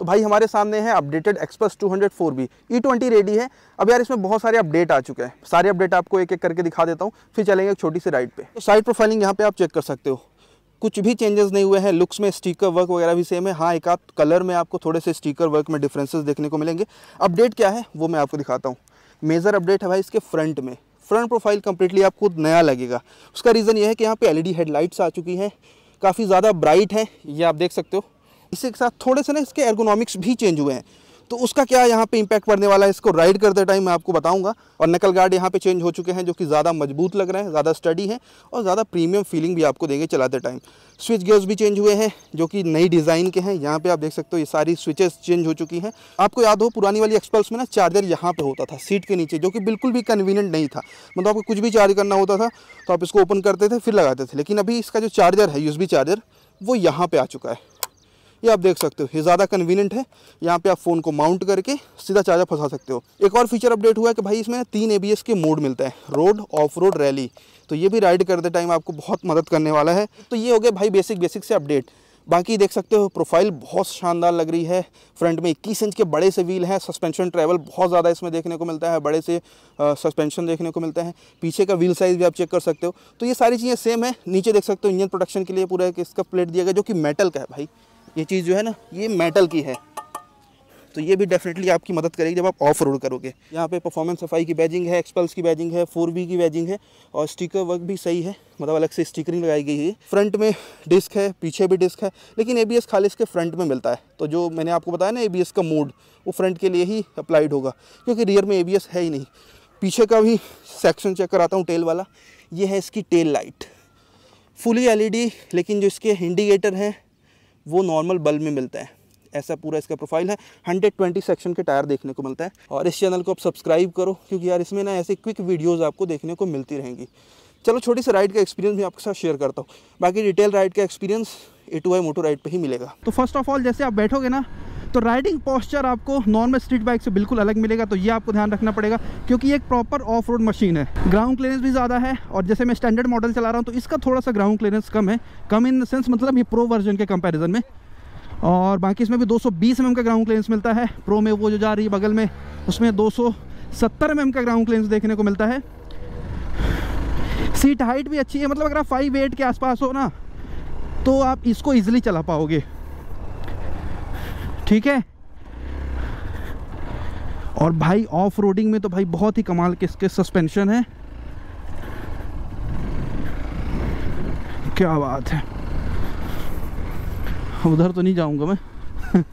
तो भाई हमारे सामने है updated express 204 B. E twenty ready है। अब यार इसमें बहुत सारे अपडेट आ चुके हैं। सारे अपडेट आपको एक एक करके दिखा देता हूँ। फिर चलेंगे एक छोटी सी राइड पे। तो साइड प्रोफाइलिंग यहाँ पे आप चेक कर सकते हो। कुछ भी चेंजेस नहीं हुए हैं। लुक्स में स्टिकर वर्क वगैरह भी सेम है। हाँ एक आध कलर में आपको थोड़े से स्टिकर वर्क में डिफरेंसेस देखने को मिलेंगे। अपडेट क्या है, वो मैं आपको दिखाता हूँ। मेजर अपडेट है भाई इसके फ्रंट में। फ्रंट प्रोफ़ाइल कंप्लीटली आपको नया लगेगा। उसका रीज़न ये है कि यहाँ पे एलईडी हेडलाइट्स आ चुकी हैं। काफ़ी ज़्यादा ब्राइट है। ये आप देख सकते हो। इसी के साथ थोड़े से ना इसके एर्गोनॉमिक्स भी चेंज हुए हैं। तो उसका क्या यहाँ पे इम्पैक्ट पड़ने वाला है? इसको राइड करते टाइम मैं आपको बताऊँगा। और नकल गार्ड यहाँ पे चेंज हो चुके हैं, जो कि ज़्यादा मज़बूत लग रहे हैं, ज़्यादा स्टडी है और ज़्यादा प्रीमियम फीलिंग भी आपको देंगे चलाते टाइम स्विच गियर्स भी चेंज हुए हैं, जो कि नई डिज़ाइन के हैं। यहाँ पे आप देख सकते हो ये सारी स्विचेस चेंज हो चुकी हैं। आपको याद हो पुरानी वाली एक्सपल्स में ना चार्जर यहाँ पे होता था सीट के नीचे, जो कि बिल्कुल भी कन्वीनियंट नहीं था। मतलब आपको कुछ भी चार्ज करना होता था तो आप इसको ओपन करते थे, फिर लगाते थे। लेकिन अभी इसका जो चार्जर है यूज़ चार्जर वो यहाँ पे आ चुका है। ये आप देख सकते हो, ये ज़्यादा कन्वीनियंट है। यहाँ पे आप फ़ोन को माउंट करके सीधा चार्जर फंसा सकते हो। एक और फीचर अपडेट हुआ है कि भाई इसमें तीन एबीएस के मोड मिलते हैं रोड ऑफ़ रोड रैली तो ये भी राइड करते टाइम आपको बहुत मदद करने वाला है। तो ये हो गया भाई बेसिक बेसिक से अपडेट बाकी देख सकते हो प्रोफ़ाइल बहुत शानदार लग रही है। फ्रंट में इक्कीस इंच के बड़े से व्हील हैं सस्पेंशन ट्रैवल बहुत ज़्यादा इसमें देखने को मिलता है, बड़े से सस्पेंशन देखने को मिलता है। पीछे का व्हील साइज़ भी आप चेक कर सकते हो। तो ये सारी चीज़ें सेम है। नीचे देख सकते हो, इंजन प्रोडक्शन के लिए पूरा एक इसका प्लेट दिया गया, जो कि मेटल का है भाई। ये चीज़ जो है ना, ये मेटल की है। तो ये भी डेफिनेटली आपकी मदद करेगी जब आप ऑफ़ रोड करोगे। यहाँ पे परफॉर्मेंस सफ़ाई की बैजिंग है एक्सपल्स की बैजिंग है फोर बी की बैजिंग है और स्टिकर वर्क भी सही है। मतलब अलग से स्टिकरिंग लगाई गई है। फ्रंट में डिस्क है, पीछे भी डिस्क है, लेकिन एबीएस खाली इसके फ्रंट में मिलता है। तो जो मैंने आपको बताया ना एबीएस का मोड वो फ्रंट के लिए ही अप्लाइड होगा, क्योंकि रियर में एबीएस है ही नहीं। पीछे का भी सेक्शन चेक कराता हूँ टेल वाला। ये है इसकी टेल लाइट फुली एलईडी लेकिन जो इसके इंडिकेटर हैं वो नॉर्मल बल्ब में मिलता है। ऐसा पूरा इसका प्रोफ़ाइल है। 120 सेक्शन के टायर देखने को मिलता है। और इस चैनल को आप सब्सक्राइब करो, क्योंकि यार इसमें ना ऐसे क्विक वीडियोज़ आपको देखने को मिलती रहेंगी। चलो छोटी सी राइड का एक्सपीरियंस भी आपके साथ शेयर करता हूँ। बाकी डिटेल राइड का experience A two I moto ride पर ही मिलेगा। तो फ़र्स्ट ऑफ़ ऑल जैसे आप बैठोगे ना तो राइडिंग पॉस्चर आपको नॉर्मल स्ट्रीट बाइक से बिल्कुल अलग मिलेगा तो ये आपको ध्यान रखना पड़ेगा, क्योंकि ये एक प्रॉपर ऑफ़ रोड मशीन है। ग्राउंड क्लियरेंस भी ज़्यादा है, और जैसे मैं स्टैंडर्ड मॉडल चला रहा हूँ तो इसका थोड़ा सा ग्राउंड क्लियरेंस कम है। कम इन द सेंस मतलब ये प्रो वर्जन के कंपैरिजन में। और बाकी इसमें भी 220 सौ का ग्राउंड क्लियरेंस मिलता है। प्रो में वो जो जा रही है बगल में, उसमें 270 mm का ग्राउंड क्लियरेंस देखने को मिलता है। सीट हाइट भी अच्छी है मतलब अगर आप फाइव एट के आसपास हो ना तो आप इसको ईजिली चला पाओगे। ठीक है? और भाई ऑफ़ रोडिंग में तो भाई बहुत ही कमाल के इसके सस्पेंशन है। क्या बात है। उधर तो नहीं जाऊँगा मैं।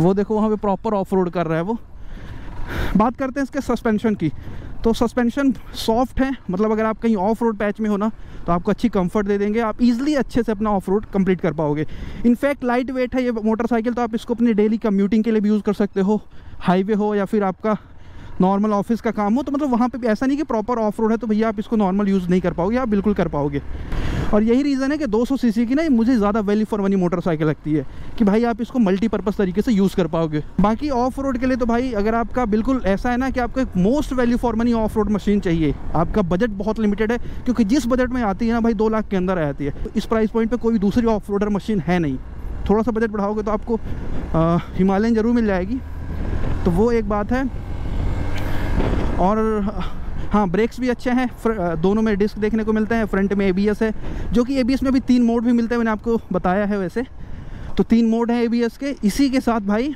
वो देखो, वहाँ पे प्रॉपर ऑफ़ रोड कर रहा है वो। बात करते हैं इसके सस्पेंशन की। तो सस्पेंशन सॉफ्ट है। मतलब अगर आप कहीं ऑफ़ रोड पैच में हो ना तो आपको अच्छी कंफर्ट दे देंगे। आप इजीली अच्छे से अपना ऑफ़ रोड कंप्लीट कर पाओगे। इनफैक्ट लाइट वेट है ये मोटरसाइकिल तो आप इसको अपनी डेली कम्यूटिंग के लिए भी यूज़ कर सकते हो। हाईवे हो या फिर आपका नॉर्मल ऑफ़िस का काम हो तो मतलब वहाँ पर भी ऐसा नहीं कि प्रॉपर ऑफ़ रोड है तो भैया आप इसको नॉर्मल यूज़ नहीं कर पाओगे। आप बिल्कुल कर पाओगे। और यही रीज़न है कि 200 सीसी की ना मुझे ज़्यादा वैल्यू फॉर मनी मोटरसाइकिल लगती है कि भाई आप इसको मल्टीपर्पज़ तरीके से यूज़ कर पाओगे। बाकी ऑफ़ रोड के लिए तो भाई अगर आपका बिल्कुल ऐसा है ना कि आपको एक most value for money off road machine चाहिए, आपका बजट बहुत लिमिटेड है, क्योंकि जिस बजट में आती है ना भाई दो लाख के अंदर आती है। तो इस प्राइस पॉइंट पर कोई दूसरी ऑफ़ रोडर मशीन है नहीं। थोड़ा सा बजट बढ़ाओगे तो आपको हिमालयन ज़रूर मिल जाएगी। तो वो एक बात है। और हाँ ब्रेक्स भी अच्छे हैं दोनों में डिस्क देखने को मिलते हैं फ्रंट में एबीएस है जो कि एबीएस में भी तीन मोड भी मिलते हैं मैंने आपको बताया है वैसे। तो तीन मोड हैं ए के इसी के साथ भाई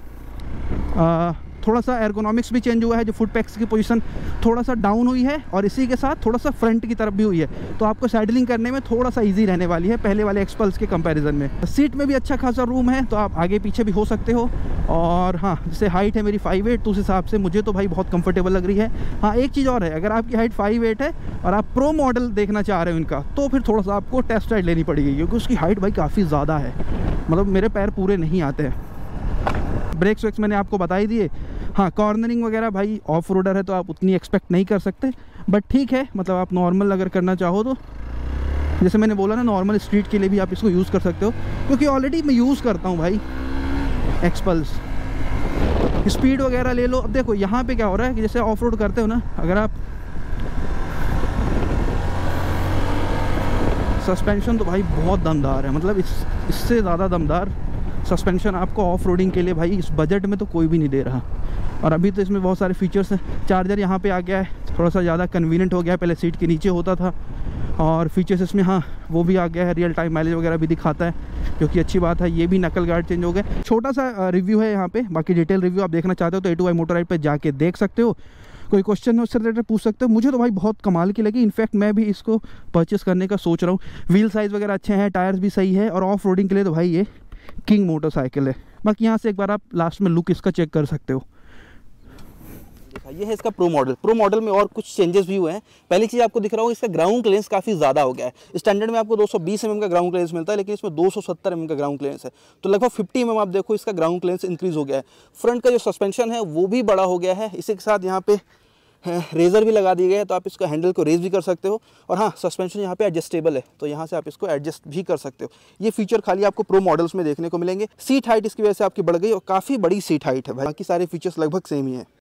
आ, थोड़ा सा एर्गोनॉमिक्स भी चेंज हुआ है, जो फुट पैक्स की पोजीशन थोड़ा सा डाउन हुई है और इसी के साथ थोड़ा सा फ्रंट की तरफ़ भी हुई है। तो आपको साइडलिंग करने में थोड़ा सा इजी रहने वाली है, पहले वाले एक्सपल्स के कंपैरिजन में। सीट में भी अच्छा खासा रूम है तो आप आगे पीछे भी हो सकते हो। और हाँ जैसे हाइट है मेरी फाइव एट तो उस हिसाब से मुझे तो भाई बहुत कंफर्टेबल लग रही है। हाँ एक चीज़ और है, अगर आपकी हाइट फाइव एट है और आप प्रो मॉडल देखना चाह रहे हो इनका तो फिर थोड़ा सा आपको टेस्ट राइड लेनी पड़ेगी, क्योंकि उसकी हाइट भाई काफ़ी ज़्यादा है। मतलब मेरे पैर पूरे नहीं आते हैं। ब्रेक्स वेक्स मैंने आपको बताई दिए हाँ कॉर्नरिंग वगैरह भाई ऑफ़ रोडर है तो आप उतनी एक्सपेक्ट नहीं कर सकते बट ठीक है मतलब आप नॉर्मल अगर करना चाहो तो। जैसे मैंने बोला ना नॉर्मल स्ट्रीट के लिए भी आप इसको यूज़ कर सकते हो, क्योंकि ऑलरेडी मैं यूज़ करता हूँ भाई एक्सपल्स स्पीड वगैरह ले लो। अब देखो, यहाँ पे क्या हो रहा है कि जैसे ऑफ़ रोड करते हो ना, अगर आप सस्पेंशन तो भाई बहुत दमदार है मतलब इस, इससे ज़्यादा दमदार सस्पेंशन आपको ऑफ़ रोडिंग के लिए भाई इस बजट में तो कोई भी नहीं दे रहा। और अभी तो इसमें बहुत सारे फीचर्स हैं। चार्जर यहाँ पे आ गया है। थोड़ा सा ज़्यादा कन्वीनियंट हो गया है। पहले सीट के नीचे होता था। और फीचर्स इसमें हाँ वो भी आ गया है। रियल टाइम माइलेज वगैरह भी दिखाता है, जो कि अच्छी बात है। ये भी नकल गार्ड चेंज हो गए। छोटा सा रिव्यू है यहाँ पे। बाकी डिटेल रिव्यू आप देखना चाहते हो तो A two Y motor ride पर जाके देख सकते हो। कोई क्वेश्चन है उससे रिलेटेड पूछ सकते हो। मुझे तो भाई बहुत कमाल की लगी। इनफैक्ट मैं भी इसको परचेस करने का सोच रहा हूँ। व्हील साइज़ वगैरह अच्छे हैं टायर्स भी सही है और ऑफ़ रोडिंग के लिए तो भाई ये किंग मोटरसाइकिल है। बाकी यहाँ से एक बार आप लास्ट में लुक इसका चेक कर सकते हो। ये है इसका प्रो मॉडल प्रो मॉडल में और कुछ चेंजेस भी हुए हैं. पहली चीज़ आपको दिख रहा होगा, इसका ग्राउंड क्लियरेंस काफ़ी ज़्यादा हो गया है. स्टैंडर्ड में आपको 220 mm का ग्राउंड क्लियरेंस मिलता है, लेकिन इसमें 270 mm का ग्राउंड क्लियरेंस है. तो लगभग 50 mm आप देखो, इसका ग्राउंड क्लियरेंस इंक्रीज हो गया है. फ्रंट का जो सस्पेंशन है, वो भी बड़ा हो गया है. इसी के साथ यहाँ पे रेज़र भी लगा दिए गए हैं तो आप इसका हैंडल को रेज भी कर सकते हो. और हाँ सस्पेंशन यहाँ पे एडजस्टेबल है तो यहाँ से आप इसको एडजस्ट भी कर सकते हो. ये फीचर खाली आपको प्रो मॉडल्स में देखने को मिलेंगे. सीट हाइट इसकी वजह से आपकी बढ़ गई और काफ़ी बड़ी सीट हाइट है बाकी सारे फीचर्स लगभग सेम ही है.